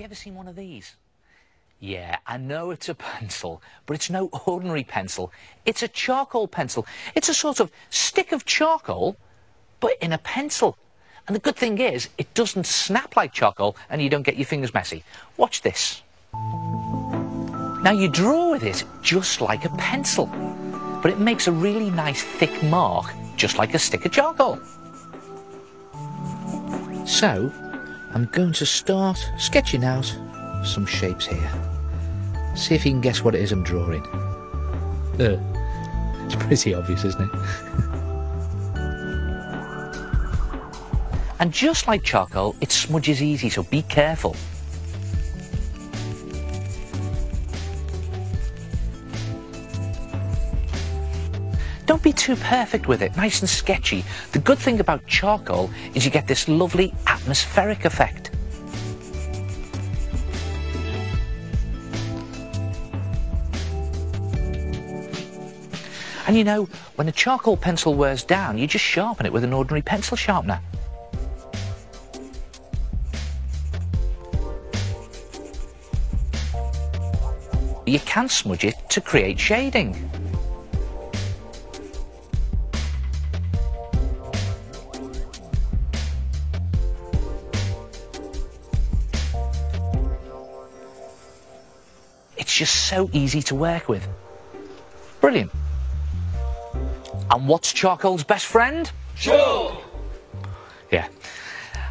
you ever seen one of these? Yeah, I know it's a pencil, but it's no ordinary pencil. It's a charcoal pencil. It's a sort of stick of charcoal, but in a pencil. And the good thing is, it doesn't snap like charcoal and you don't get your fingers messy. Watch this. Now you draw with it just like a pencil, but it makes a really nice thick mark, just like a stick of charcoal. So, I'm going to start sketching out some shapes here. See if you can guess what it is I'm drawing. Uh, it's pretty obvious, isn't it? and just like charcoal, it smudges easy, so be careful. Don't be too perfect with it, nice and sketchy. The good thing about charcoal is you get this lovely atmospheric effect. And you know, when a charcoal pencil wears down, you just sharpen it with an ordinary pencil sharpener. You can smudge it to create shading. Just so easy to work with. Brilliant. And what's charcoal's best friend? Chalk! Yeah.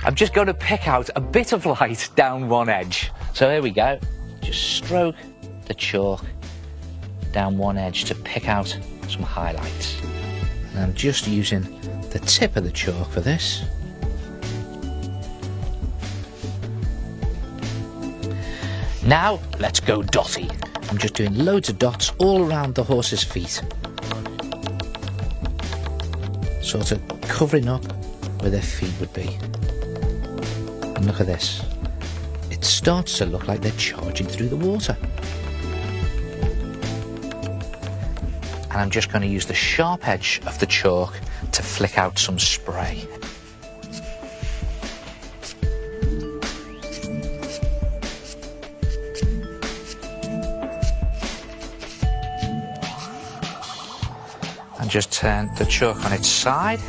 I'm just going to pick out a bit of light down one edge. So here we go. Just stroke the chalk down one edge to pick out some highlights. And I'm just using the tip of the chalk for this. Now, let's go dotty. I'm just doing loads of dots all around the horse's feet. Sort of covering up where their feet would be. And look at this. It starts to look like they're charging through the water. And I'm just going to use the sharp edge of the chalk to flick out some spray. And just turn the chalk on its side.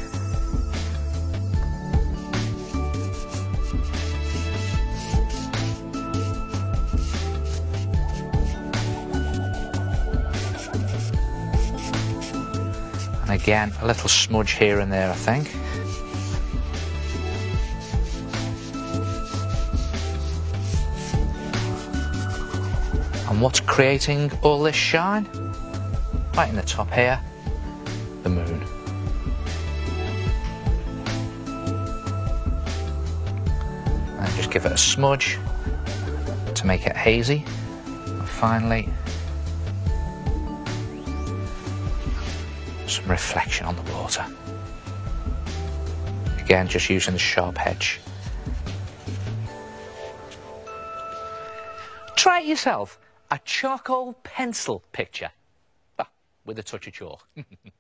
And again, a little smudge here and there, I think. And what's creating all this shine? Right in the top here, give it a smudge to make it hazy. And finally, some reflection on the water. Again, just using the sharp edge. Try it yourself. A charcoal pencil picture. With a touch of chalk.